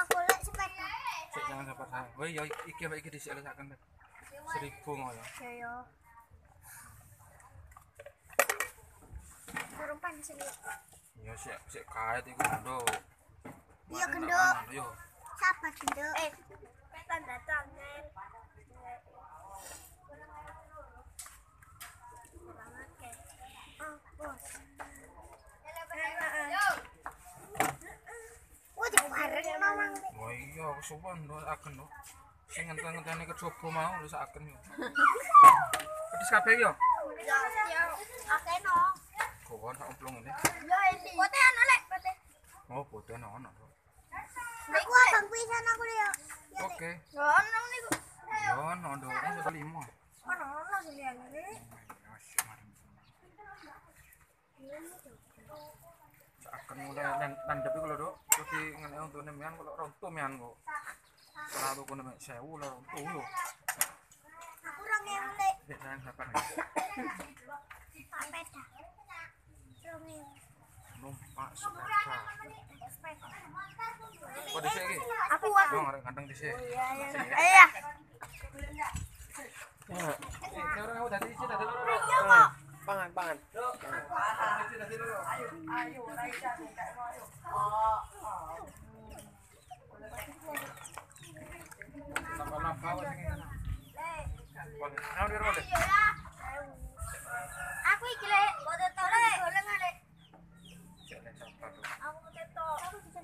Aku lek sepeda. Jangan dapat saya. Woi ya iki apa iki diselesaken. Seribu ngono. Ya yo. Kurumpan sini. Ya sik sik kaet iku ndo. Iya, Genduk. Yo. Sabar genduk. Eh, tanda Wah iya aku sowan ndo aken ndo. Sing ngenten-ngenteni kecoba mau wis aken yo. Pedes kabeh yo. Ya, ya. Oke, no. Gowon sak emplung ngene. Ya, ini. Bote ana lek, bote. Oh, boten ono. Bro. Aku abang pisan aku ya. Oke. Ya, ono niku. Yo ono ndo ini lima. Ono ono selian ini. Ya sik mari. Akan mulai nan Jadi ngene untuk nemean kok ronto mean kok. Selalu kono mek 1000 lho ronto yo. Aku ewu lek. Wis sayang sabar. Sepeda. Rong ewu. Numpak sepeda. Kok dhisik iki? Aku aku. Yo arek kandang dhisik. Iya. Ya. Eh, orang aku dadi dhisik dadi loro. Pangan, pangan. Dadi dadi loro. Napa-napa Aku iki lek, bote to lek, goleng lek. Jangan sabar, Dok. Aku bote to. Aku bisa.